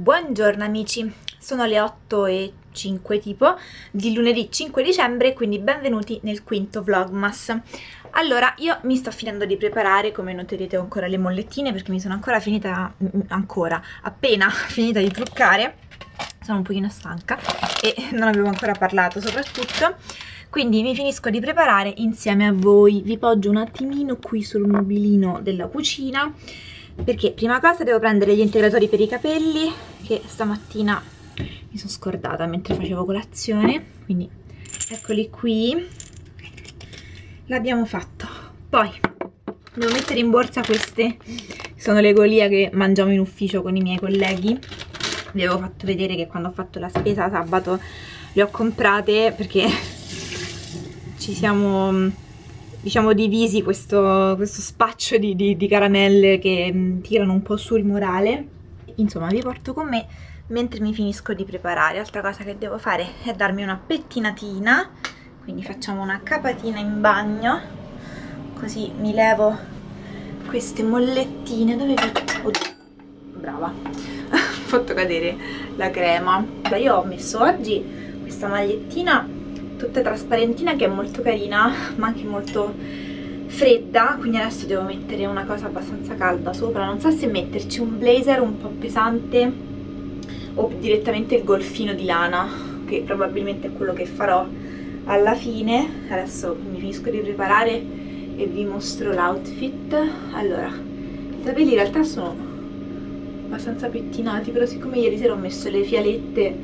Buongiorno amici, sono le 8 e 5 tipo di lunedì 5 dicembre, quindi benvenuti nel quinto vlogmas. Allora, io mi sto finendo di preparare, come noterete ho ancora le mollettine perché mi sono ancora finita, mm, ancora, appena finita di truccare, sono un pochino stanca e non avevo ancora parlato soprattutto, quindi mi finisco di preparare insieme a voi, vi poggio un attimino qui sul mobilino della cucina perché prima cosa devo prendere gli integratori per i capelli che stamattina mi sono scordata mentre facevo colazione. Quindi eccoli qui. L'abbiamo fatto. Poi devo mettere in borsa queste. Sono le golia che mangiamo in ufficio con i miei colleghi. Vi avevo fatto vedere che quando ho fatto la spesa sabato le ho comprate perché ci siamo diciamo divisi questo, questo spaccio di, di, di, caramelle che mh, mm, tirano un po' sul morale. Insomma vi porto con me mentre mi finisco di preparare. Altra cosa che devo fare è darmi una pettinatina. Quindi facciamo una capatina in bagno. Così mi levo queste mollettine. Dove vi... Brava. Ho fatto cadere la crema. Dai, io ho messo oggi questa magliettina tutta trasparentina che è molto carina ma anche molto fredda quindi adesso devo mettere una cosa abbastanza calda sopra. Non so se metterci un blazer un po' pesante o direttamente il golfino di lana che probabilmente è quello che farò alla fine. Adesso mi finisco di preparare e vi mostro l'outfit. Allora i capelli in realtà sono abbastanza pettinati però siccome ieri sera ho messo le fialette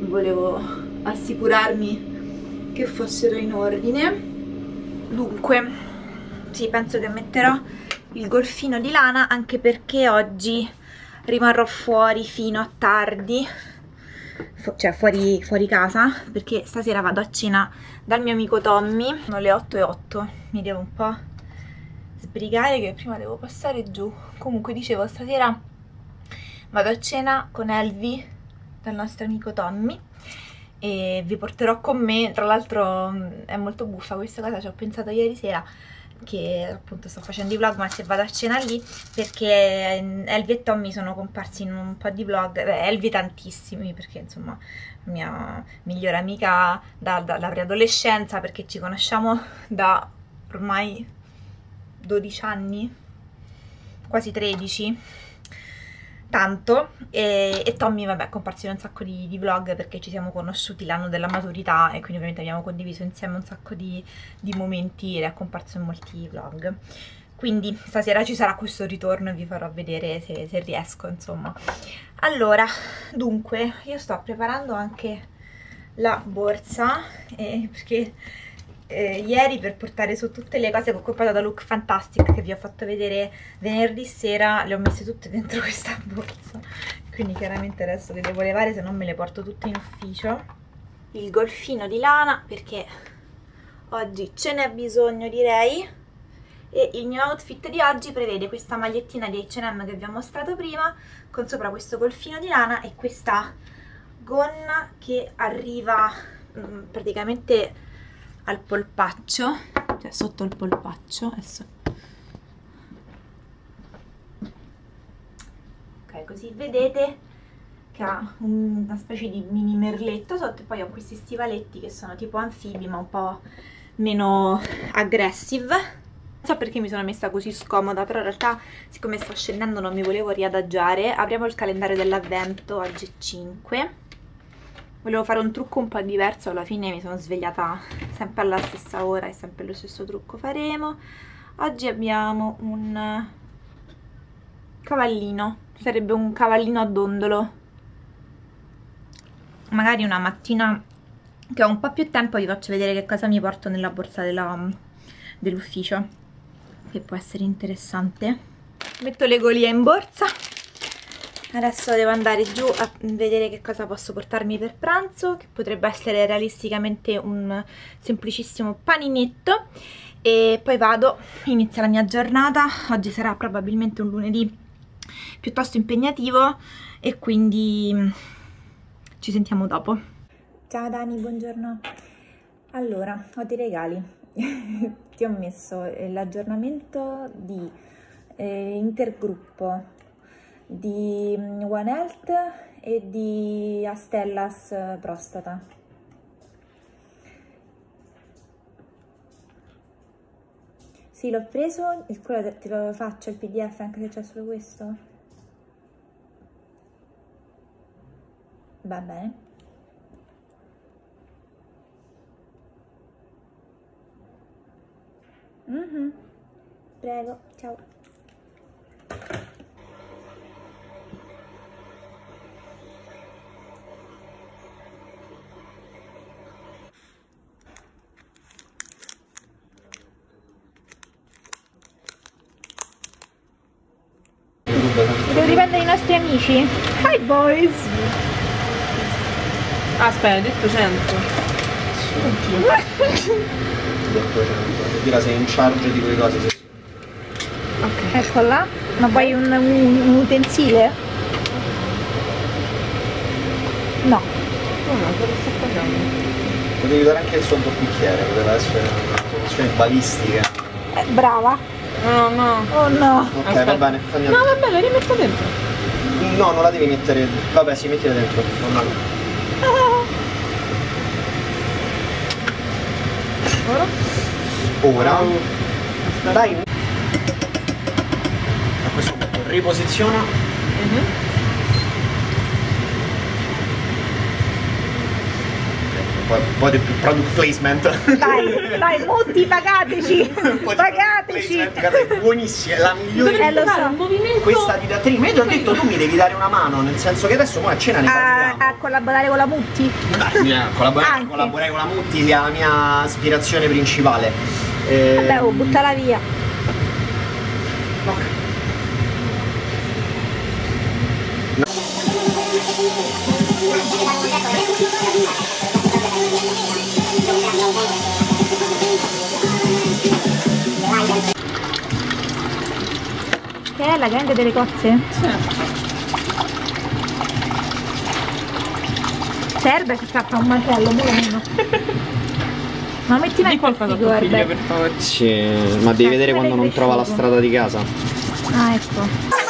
volevo assicurarmi che fossero in ordine. Dunque sì penso che metterò il golfino di lana anche perché oggi rimarrò fuori fino a tardi cioè fuori, fuori casa perché stasera vado a cena dal mio amico Tommy. Sono le 8 e 8 mi devo un po' sbrigare che prima devo passare giù. Comunque dicevo stasera vado a cena con Elvi dal nostro amico Tommy e vi porterò con me, tra l'altro mm, è molto buffa questa cosa, ci ho pensato ieri sera che appunto sto facendo i vlog ma se vado a cena lì perché mm, Elvi e Tommy sono comparsi in un po' di vlog, beh Elvi tantissimi perché insomma mia migliore amica dalla da, da preadolescenza perché ci conosciamo da ormai 12 anni, quasi 13 tanto e, e, Tommy vabbè è comparso in un sacco di, di vlog perché ci siamo conosciuti l'anno della maturità e quindi ovviamente abbiamo condiviso insieme un sacco di, di momenti ed è comparso in molti vlog. Quindi stasera ci sarà questo ritorno e vi farò vedere se, se riesco insomma. Allora dunque io sto preparando anche la borsa eh, perché eh, ieri per portare su tutte le cose che ho comprato da Look Fantastic che vi ho fatto vedere venerdì sera le ho messe tutte dentro questa borsa. Quindi chiaramente adesso le devo levare se non me le porto tutte in ufficio. Il golfino di lana perché oggi ce n'è bisogno direi. E il mio outfit di oggi prevede questa magliettina di H&M che vi ho mostrato prima con sopra questo golfino di lana e questa gonna che arriva mh, mm, praticamente al polpaccio, cioè sotto il polpaccio, adesso. Ok, così vedete che ha una specie di mini merletto sotto e poi ho questi stivaletti che sono tipo anfibi ma un po' meno aggressive. Non so perché mi sono messa così scomoda, però in realtà siccome sto scendendo non mi volevo riadagiare. Apriamo il calendario dell'avvento, oggi è 5 volevo fare un trucco un po' diverso alla fine mi sono svegliata sempre alla stessa ora e sempre lo stesso trucco faremo. Oggi abbiamo un cavallino sarebbe un cavallino a dondolo. Magari una mattina che ho un po' più tempo vi faccio vedere che cosa mi porto nella borsa dell'ufficio che può essere interessante. Metto le golie in borsa adesso devo andare giù a vedere che cosa posso portarmi per pranzo che potrebbe essere realisticamente un semplicissimo paninetto. E poi vado, inizia la mia giornata. Oggi sarà probabilmente un lunedì piuttosto impegnativo e quindi mm, ci sentiamo dopo. Ciao Dani, buongiorno. Allora, ho dei regali. Ti ho messo l'aggiornamento di eh, intergruppo di mm, One Health e di Astellas eh, Prostata. Sì, l'ho preso, il quello te, lo faccio il pdf anche se c'è solo questo? Va bene. Mhm. Prego, ciao. Devo riprendere i nostri amici. Hi boys! Aspetta, hai detto 100. Dirà sei in charge di quelle cose. sì. Ok. Ecco là. Ma vuoi un, un- un utensile? No. No, no, te lo sto pagando. Potevi dare anche il soldo bicchiere, poteva essere una soluzione balistica. Eh, brava. No, no. Oh no. Ok, Aspetta. va bene, fa niente. No, vabbè, la rimetto dentro. No, non la devi mettere. Vabbè, sì, mettila dentro. Ora? Ora. Dai. A questo punto riposiziona. Mhm. Un po', un po' di più product placement. Dai, dai, mutti, pagateci. Pagateci. guarda, è buonissima, è la migliore. Eh, lo so. movimento. Questa di Datrini, ma io ti ho detto tu mi devi dare una mano, nel senso che adesso mo a cena ne A, parliamo. a collaborare con la Mutti. Dai, collaborare, collaborare con la Mutti sia la mia aspirazione principale. Eh, Vabbè, oh, buttala via. Che è la grande delle cozze? Sì. Serve che scappa un mantello, meno. Ma mettila Di in qualcosa a tuo figlio, per favore. Sì, ma devi vedere quando non trova la strada di casa. Ah, ecco.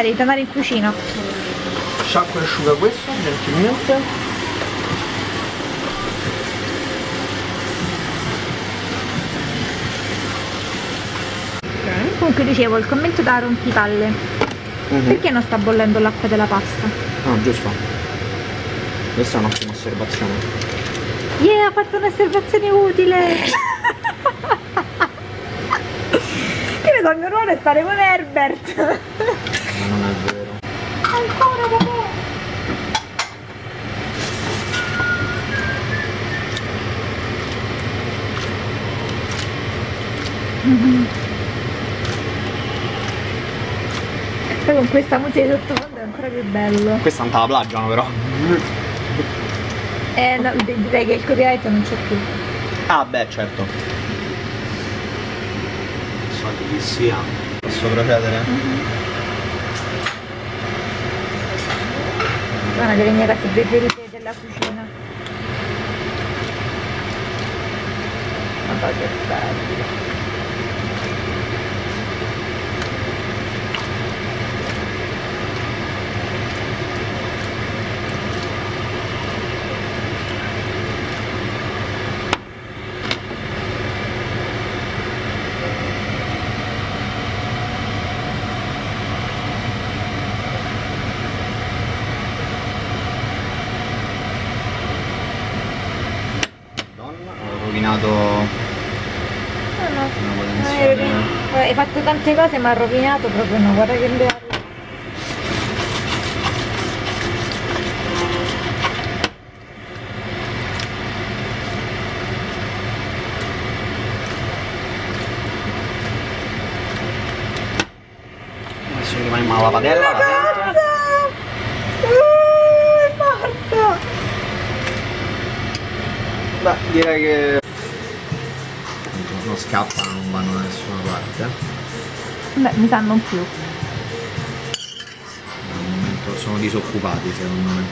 Vai, devi tornare in cucina. Sciacqua e asciuga questo gentilmente. Comunque dicevo, il commento da rompipalle. Mhm. Perché non sta bollendo l'acqua della pasta? Ah, giusto. Questa è un'ottima osservazione. Yeah, ha fatto un'osservazione utile! che ne so, il mio ruolo è stare con Herbert! Ma non è vero. Ancora papà! Poi con questa musica di sottofondo è ancora più bello. Questa non te la plagiano però. Eh no, direi che il copyright non c'è più. Ah beh, certo. So di chi sia. Posso procedere? È una delle mie cose preferite della cucina. Vabbè che bello. Madonna, ho rovinato No, no. hai fatto tante cose ma ha rovinato proprio no, guarda che bello. Adesso mi rimane una lavadella. la sento. Uh, è morto! Beh, direi che Non scappano, non vanno da nessuna parte. Beh, mi sa non più. Al momento sono disoccupati secondo me.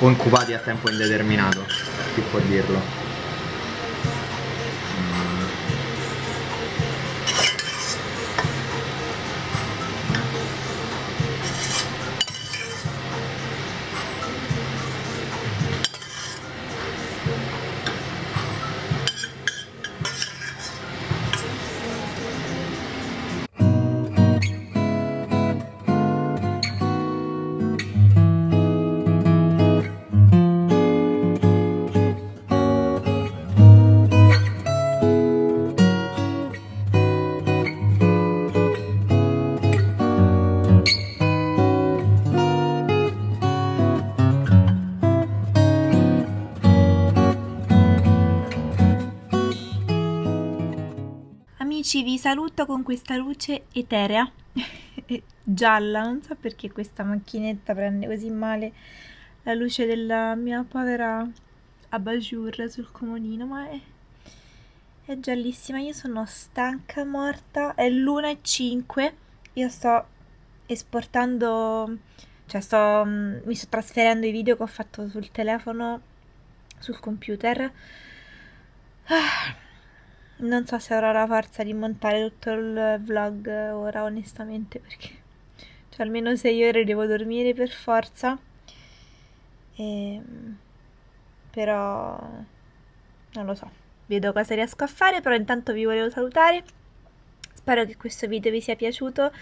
O occupati a tempo indeterminato, chi può dirlo. Amici, vi saluto con questa luce eterea, gialla, non so perché questa macchinetta prende così male la luce della mia povera abajur sul comodino, ma è, è giallissima. Io sono stanca, morta, è l'1.05, io sto esportando, cioè sto, mm, mi sto trasferendo i video che ho fatto sul telefono, sul computer. Ah, non so se avrò la forza di montare tutto il vlog ora, onestamente, perché cioè, almeno 6 ore devo dormire per forza. E... Però non lo so, vedo cosa riesco a fare, però intanto vi volevo salutare. Spero che questo video vi sia piaciuto.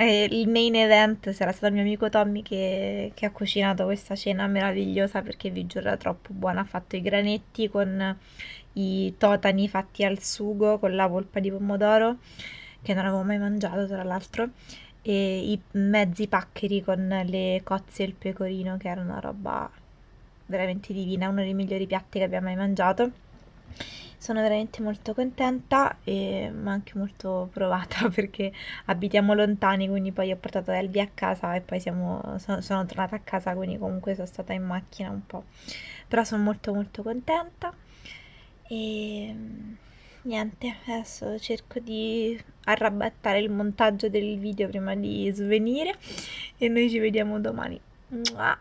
Eh, il main event sarà stato il mio amico Tommy che, che ha cucinato questa cena meravigliosa perché vi giuro troppo buona. Ha fatto i granetti con i totani fatti al sugo con la polpa di pomodoro che non avevo mai mangiato tra l'altro e i mezzi paccheri con le cozze e il pecorino che era una roba veramente divina, uno dei migliori piatti che abbiamo mai mangiato. Sono veramente molto contenta e ma anche molto provata perché abitiamo lontani, quindi poi ho portato Elvia a casa e poi siamo, sono, sono tornata a casa, quindi comunque sono stata in macchina un po'. Però sono molto molto contenta e niente, adesso cerco di arrabattare il montaggio del video prima di svenire e noi ci vediamo domani. Mua.